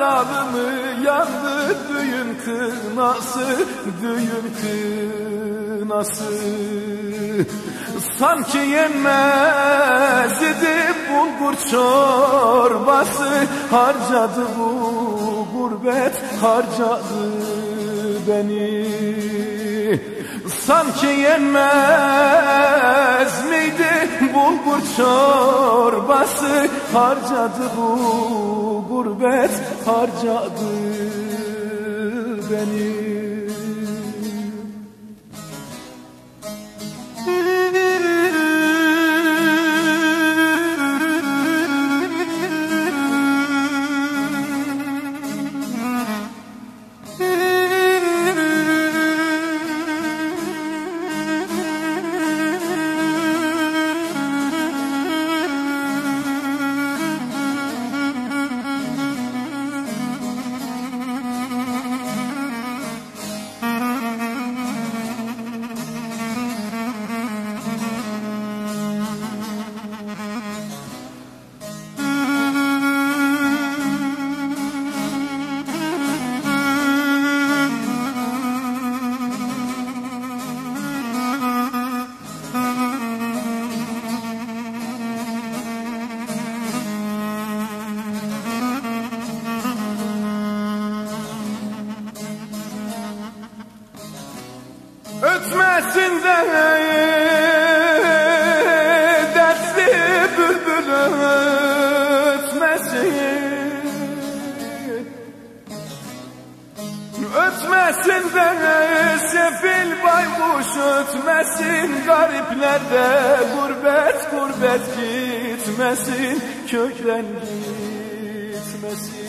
çalımı yandı düğün kınası düğün kınası. Sanki yenmez idi bulgur çorbası Harcadı bu gurbet harcadı beni. Sanki yenmez miydi bulgur çorbası Harcadı bu gurbet harcadı beni Ötmesin de sefil baykuş ötmesin Gariplerde gurbet gurbet gitmesin Köklen gitmesin.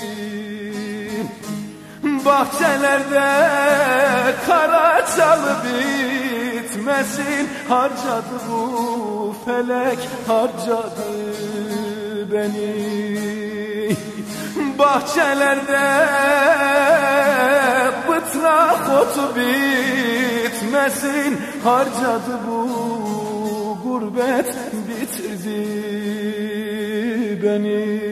Bahçelerde kara çalı bitmesin Harcadı bu felek harcadı beni. Bahçelerde otu bitmesin. Harcadı bu gurbet bitirdi beni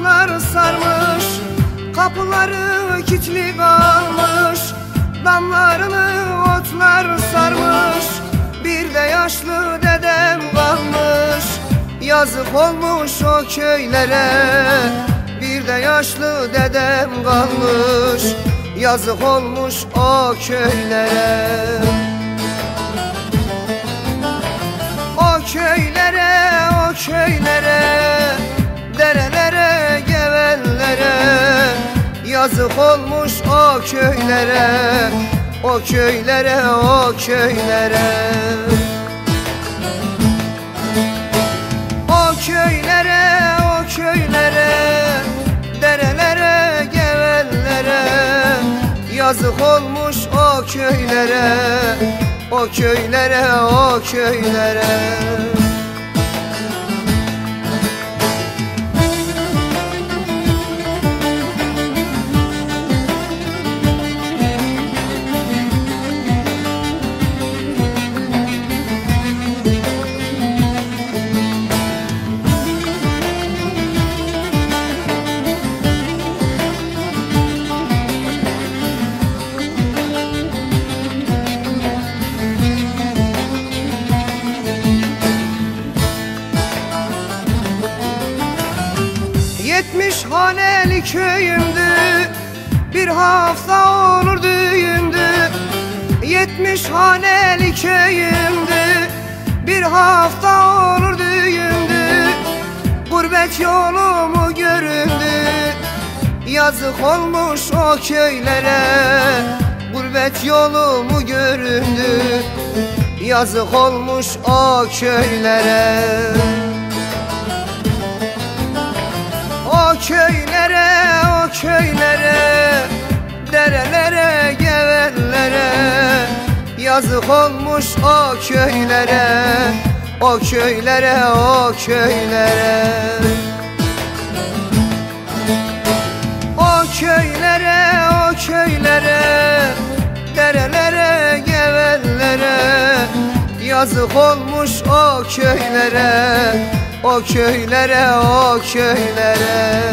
Otlar sarmış Kapıları kilitli kalmış Damlarını otlar sarmış. Bir de yaşlı dedem kalmış Yazık olmuş o köylere. Bir de yaşlı dedem kalmış Yazık olmuş o köylere. O köylere, o köylere Yazık olmuş o köylere O köylere, o köylere. O köylere, o köylere Derelere, gevellere Yazık olmuş o köylere O köylere, o köylere haneli köyümdü. Bir hafta olur düğündü. Yetmiş haneli köyümdü. Bir hafta olur düğündü. Gurbet yolumu göründü? Yazık olmuş o köylere. Gurbet yolumu göründü? Yazık olmuş o köylere Köylere, o köylere Derelere, gevellere Yazık olmuş o köylere O köylere, o köylere. O köylere, o köylere Derelere, gevellere Yazık olmuş o köylere O köylere, o köylere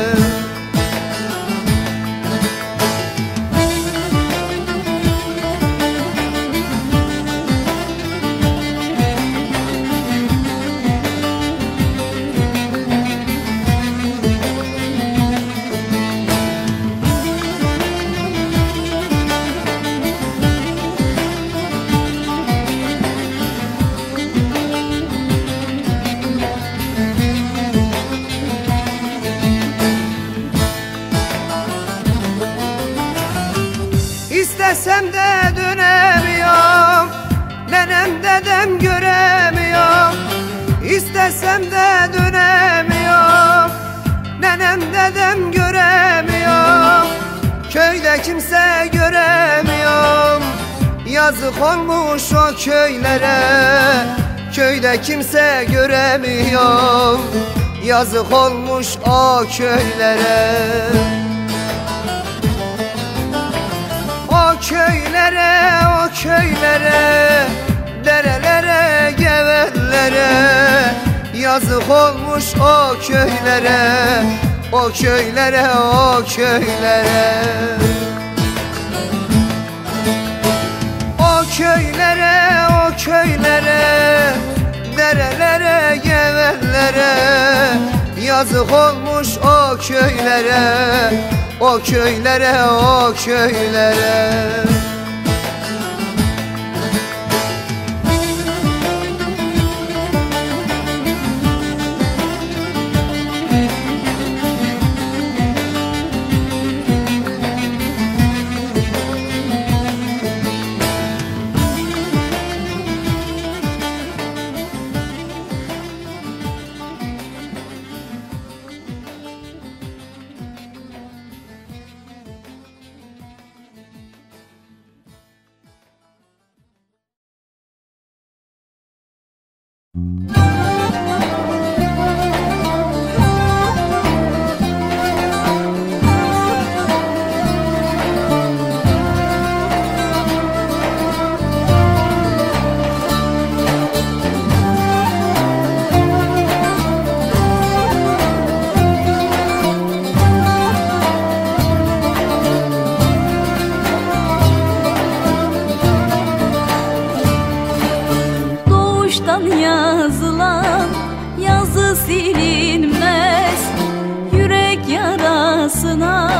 İstesem de dönemiyorum Nenem dedem göremiyorum. Köyde kimse göremiyorum Yazık olmuş o köylere. Köyde kimse göremiyorum Yazık olmuş o köylere. O köylere, o köylere Derelere, gevellere Yazık olmuş o köylere O köylere, o köylere. O köylere, o köylere Derelere, gevellere Yazık olmuş o köylere O köylere, o köylere silinmez. Yürek yarasına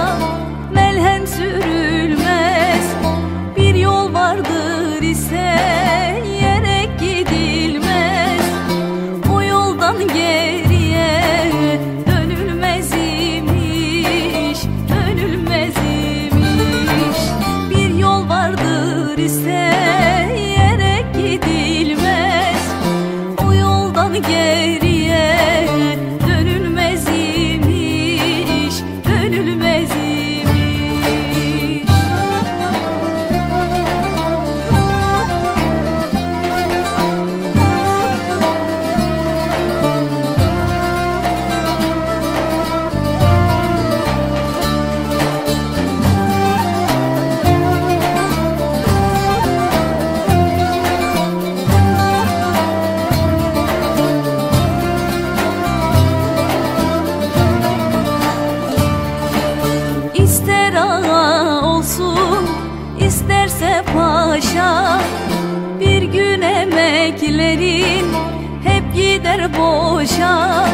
boşa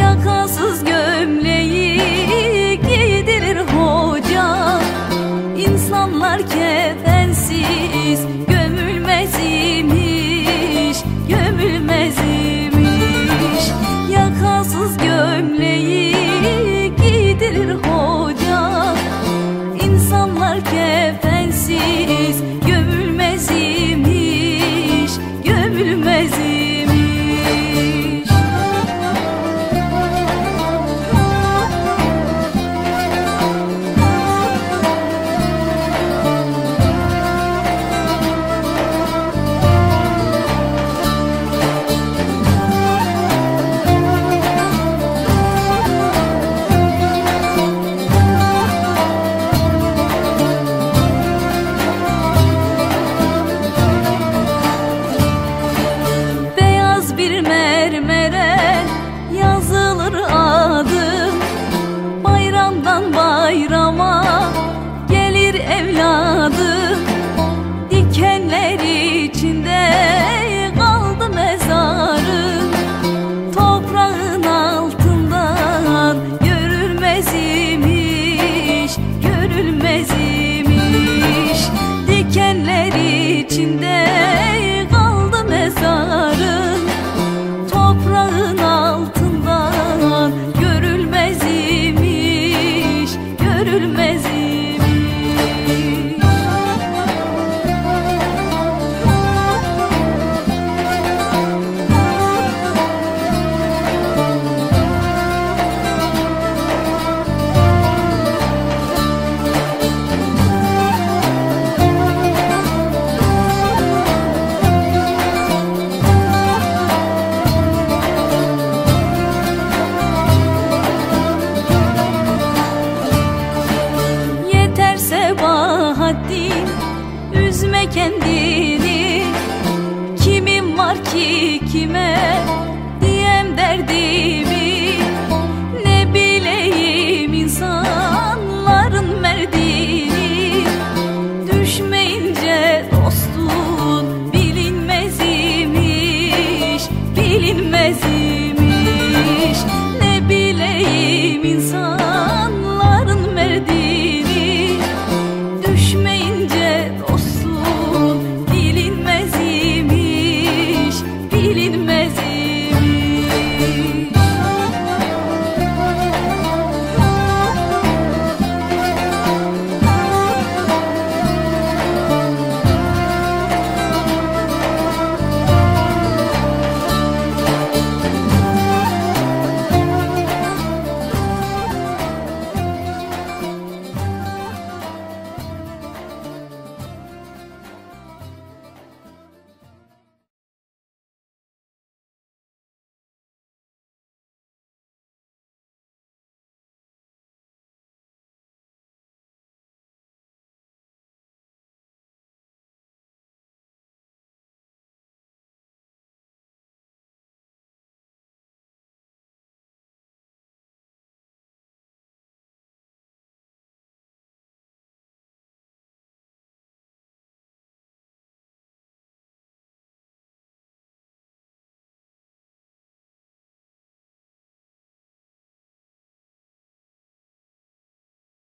Yakasız gömleği giydirir hoca. İnsanlar kefensiz